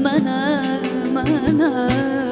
aman aman aman.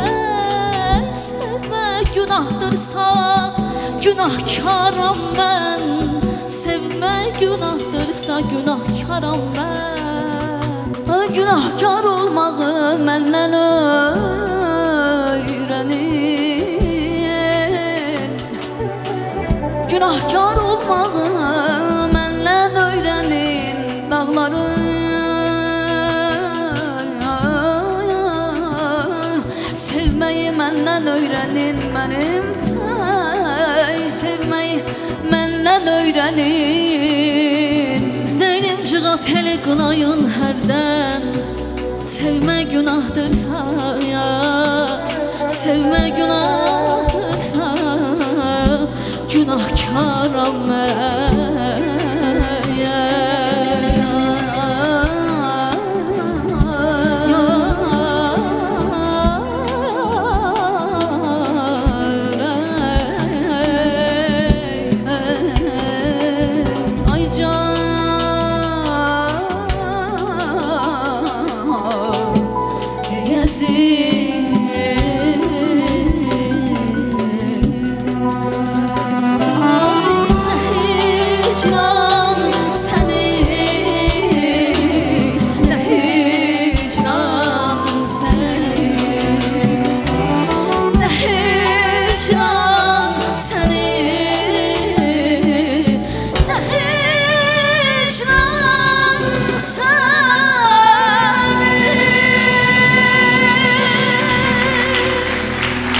Ey sevme günahdırsa günahkaram ben. Sevme günahdırsa günahkaram Ay, Günahkar olmağı menden öğrenin. Günahkar olmağı menden öğrenin. Dağları sevməyi məndən öyrənin mənim tay sevməyi məndən öyrənin Deynim cığa teli qulayın hərdən Sevmə günahdırsa ya Sevmə günahdırsa Günahkaram mən